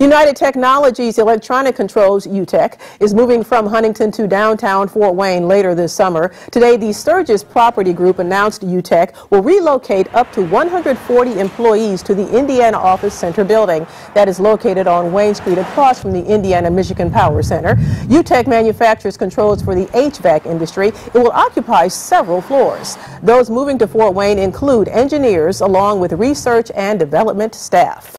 United Technologies Electronic Controls, UTEC, is moving from Huntington to downtown Fort Wayne later this summer. Today, the Sturges Property Group announced UTEC will relocate up to 140 employees to the Indiana Office Center building that is located on Wayne Street across from the Indiana-Michigan Power Center. UTEC manufactures controls for the HVAC industry. It will occupy several floors. Those moving to Fort Wayne include engineers along with research and development staff.